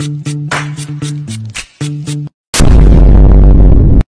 Bye.